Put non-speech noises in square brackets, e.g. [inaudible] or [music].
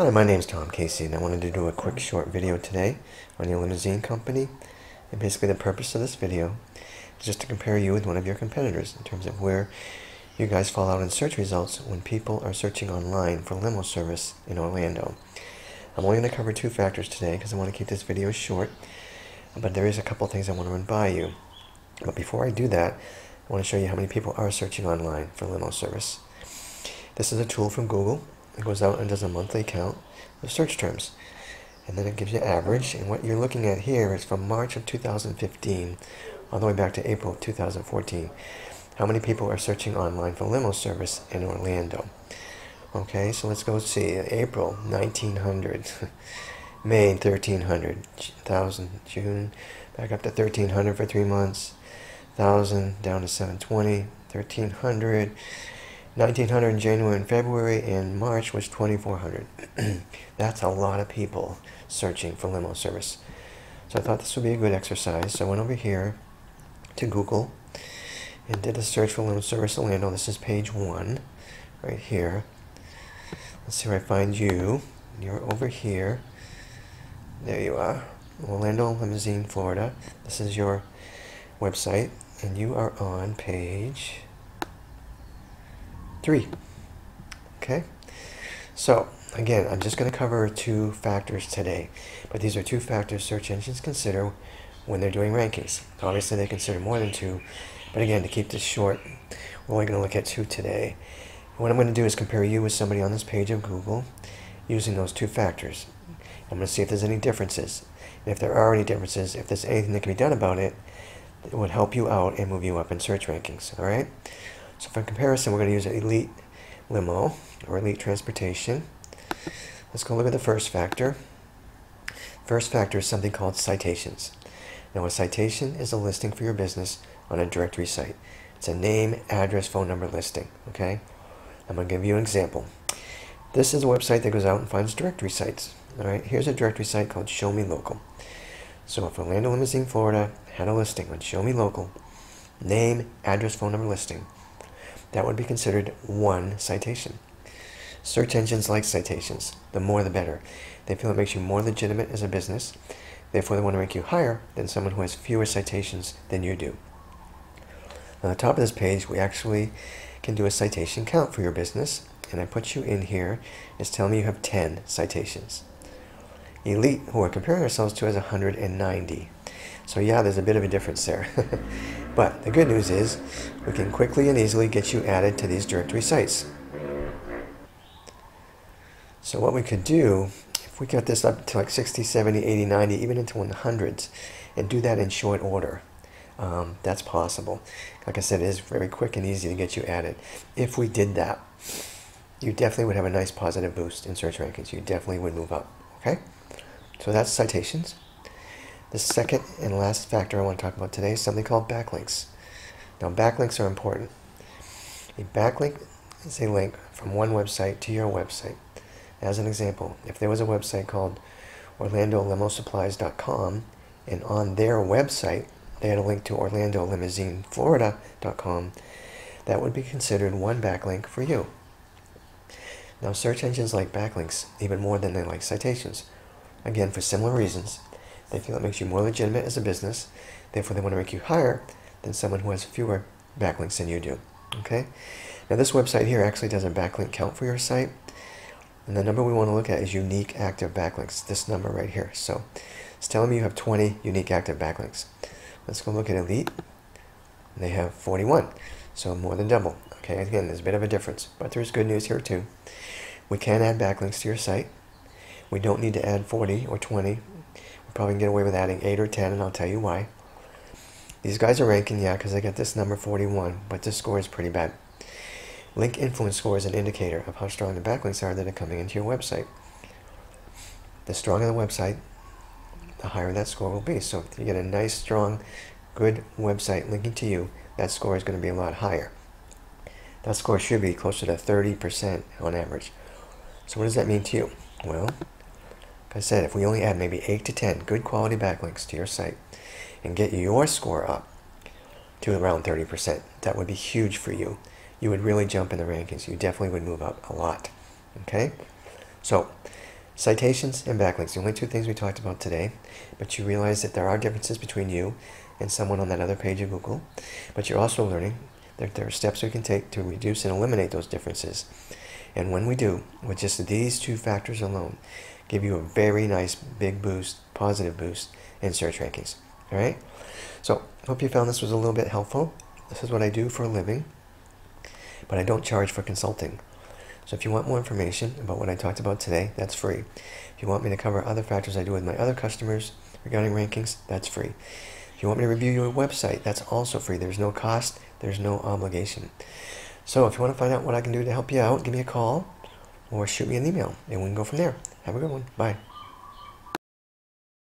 Hi, my name is Tom Casey, and I wanted to do a quick short video today on your limousine company. And basically, the purpose of this video is just to compare you with one of your competitors in terms of where you guys fall out in search results when people are searching online for limo service in Orlando. I'm only going to cover two factors today because I want to keep this video short, but there is a couple things I want to run by you. But before I do that, I want to show you how many people are searching online for limo service. This is a tool from Google it goes out and does a monthly count of search terms. And then it gives you average. And what you're looking at here is from March of 2015 all the way back to April of 2014. How many people are searching online for limo service in Orlando? Okay, so let's go see. April, 1900. [laughs] May, 1300. 1000, June, back up to 1300 for three months. 1000, down to 720. 1300. 1900 in January and February, and March was 2400. [clears throat] That's a lot of people searching for limo service. So I thought this would be a good exercise. So I went over here to Google and did a search for limo service Orlando. This is page one, right here. Let's see where I find you. You're over here. There you are. Orlando Limousine, Florida. This is your website, and you are on page three. Okay, so again, I'm just going to cover two factors today, but these are two factors search engines consider when they're doing rankings. Obviously, they consider more than two, but again, to keep this short, we're only going to look at two today. What I'm going to do is compare you with somebody on this page of Google using those two factors. I'm going to see if there's any differences. And if there are any differences, if there's anything that can be done about it, it would help you out and move you up in search rankings. All right? So for comparison, we're going to use Elite Limo or Elite Transportation. Let's go look at the first factor. First factor is something called citations. Now a citation is a listing for your business on a directory site. It's a name, address, phone number listing, okay? I'm going to give you an example. This is a website that goes out and finds directory sites. All right, here's a directory site called Show Me Local. So if Orlando Limousine, Florida had a listing on Show Me Local, name, address, phone number listing, that would be considered one citation. Search engines like citations. The more the better. They feel it makes you more legitimate as a business. Therefore, they want to rank you higher than someone who has fewer citations than you do. On the top of this page, we actually can do a citation count for your business. And I put you in here. It's telling me you have 10 citations. Elite, who we're comparing ourselves to, has 190. So yeah, there's a bit of a difference there. [laughs] but the good news is we can quickly and easily get you added to these directory sites. So what we could do, if we got this up to like 60, 70, 80, 90, even into 100s, and do that in short order, um, that's possible. Like I said, it is very quick and easy to get you added. If we did that, you definitely would have a nice positive boost in search rankings. You definitely would move up. Okay? So that's citations. The second and last factor I want to talk about today is something called backlinks. Now, backlinks are important. A backlink is a link from one website to your website. As an example, if there was a website called OrlandoLimoSupplies.com and on their website they had a link to OrlandoLimousineFlorida.com, that would be considered one backlink for you. Now, search engines like backlinks even more than they like citations. Again, for similar reasons. They feel it makes you more legitimate as a business. Therefore, they want to make you higher than someone who has fewer backlinks than you do. Okay? Now, this website here actually does a backlink count for your site. And the number we want to look at is unique active backlinks, this number right here. So it's telling me you have 20 unique active backlinks. Let's go look at Elite. They have 41, so more than double. Okay, again, there's a bit of a difference, but there's good news here too. We can add backlinks to your site. We don't need to add 40 or 20 probably get away with adding 8 or 10, and I'll tell you why. These guys are ranking, yeah, because they got this number 41, but this score is pretty bad. Link influence score is an indicator of how strong the backlinks are that are coming into your website. The stronger the website, the higher that score will be. So if you get a nice, strong, good website linking to you, that score is going to be a lot higher. That score should be closer to 30% on average. So what does that mean to you? Well, like I said, if we only add maybe 8 to 10 good quality backlinks to your site and get your score up to around 30%, that would be huge for you. You would really jump in the rankings. You definitely would move up a lot. Okay? So, Citations and backlinks, the only two things we talked about today, but you realize that there are differences between you and someone on that other page of Google. But you're also learning that there are steps we can take to reduce and eliminate those differences. And when we do, with just these two factors alone, give you a very nice big boost, positive boost in search rankings. All right? So, hope you found this was a little bit helpful. This is what I do for a living, but I don't charge for consulting. So if you want more information about what I talked about today, that's free. If you want me to cover other factors I do with my other customers regarding rankings, that's free. If you want me to review your website, that's also free. There's no cost, there's no obligation. So if you want to find out what I can do to help you out, give me a call or shoot me an email and we can go from there. Have a good one. Bye.